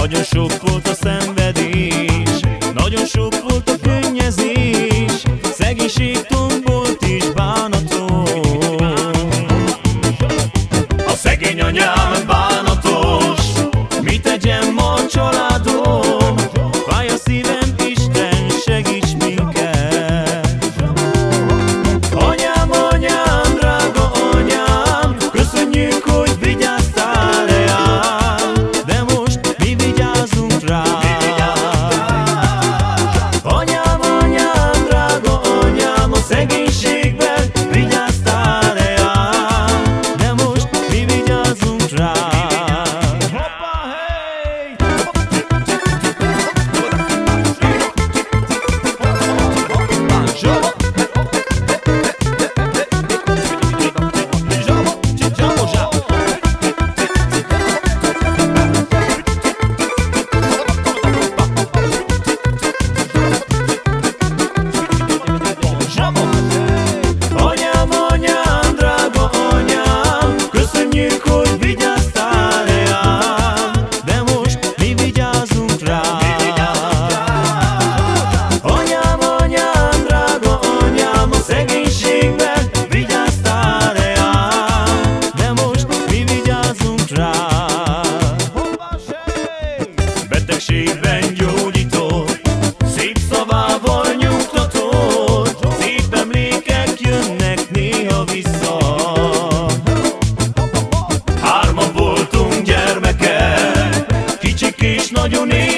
Nagyon sok volt a szenvedés Nagyon sok volt a könnyezés Szegénység tombolt és bánatom A szegény anyám bánatom All you need.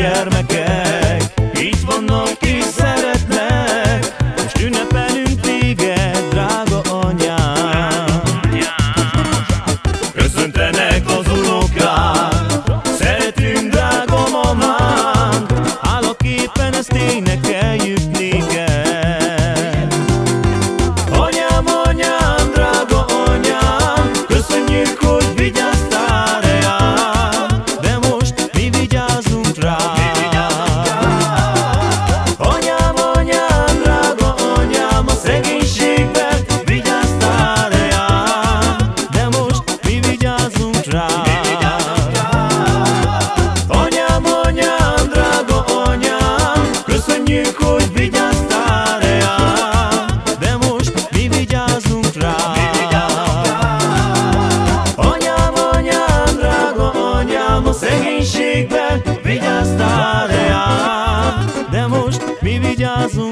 gyermek rá. Anyám, anyám, drága anyám, a szegénységben vigyáztál rám, de most mi vigyázunk.